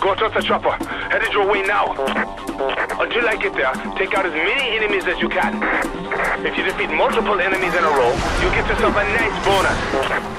Go towards the chopper. Headed your way now. Until I get there, take out as many enemies as you can. If you defeat multiple enemies in a row, you get yourself a nice bonus.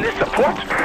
That without any support?